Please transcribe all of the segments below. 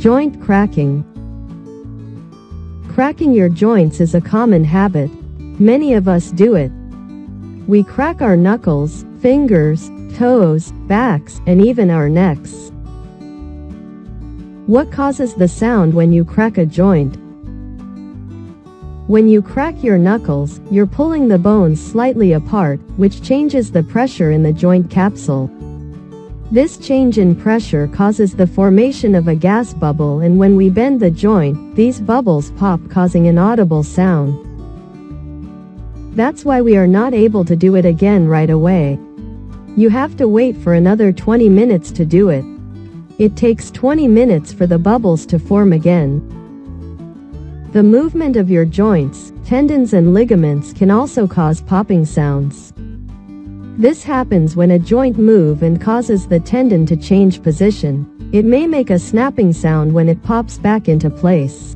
Joint cracking. Cracking your joints is a common habit. Many of us do it. We crack our knuckles, fingers, toes, backs, and even our necks. What causes the sound when you crack a joint? When you crack your knuckles, you're pulling the bones slightly apart, which changes the pressure in the joint capsule. This change in pressure causes the formation of a gas bubble and when we bend the joint, these bubbles pop causing an audible sound. That's why we are not able to do it again right away. You have to wait for another 20 minutes to do it. It takes 20 minutes for the bubbles to form again. The movement of your joints, tendons and ligaments can also cause popping sounds. This happens when a joint move and causes the tendon to change position. It may make a snapping sound when it pops back into place.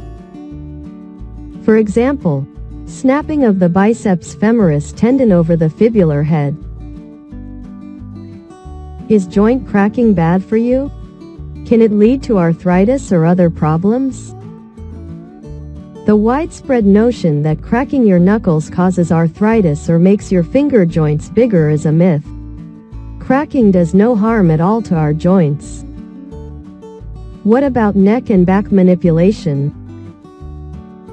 For example, snapping of the biceps femoris tendon over the fibular head. Is joint cracking bad for you? Can it lead to arthritis or other problems? The widespread notion that cracking your knuckles causes arthritis or makes your finger joints bigger is a myth. Cracking does no harm at all to our joints. What about neck and back manipulation?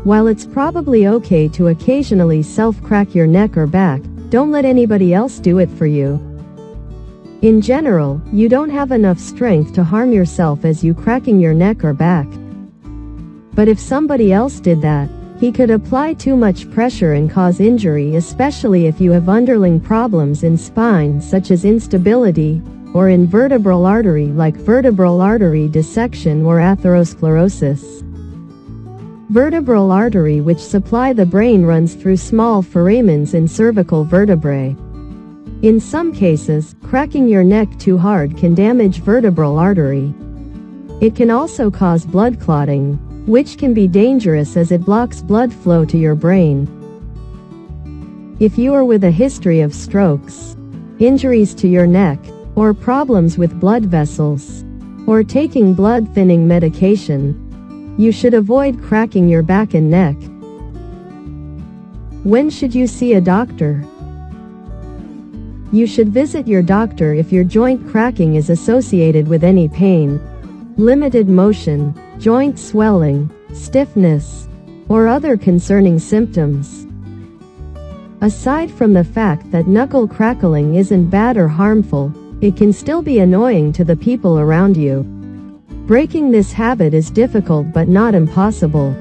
While it's probably okay to occasionally self-crack your neck or back, don't let anybody else do it for you. In general, you don't have enough strength to harm yourself as you cracking your neck or back. But if somebody else did that, he could apply too much pressure and cause injury especially if you have underlying problems in spine such as instability, or in vertebral artery like vertebral artery dissection or atherosclerosis. Vertebral artery which supply the brain runs through small foramens in cervical vertebrae. In some cases, cracking your neck too hard can damage vertebral artery. It can also cause blood clotting, which can be dangerous as it blocks blood flow to your brain. If you are with a history of strokes, injuries to your neck, or problems with blood vessels, or taking blood thinning medication, you should avoid cracking your back and neck. When should you see a doctor? You should visit your doctor if your joint cracking is associated with any pain, limited motion, joint swelling, stiffness, or other concerning symptoms. Aside from the fact that knuckle crackling isn't bad or harmful, it can still be annoying to the people around you. Breaking this habit is difficult but not impossible.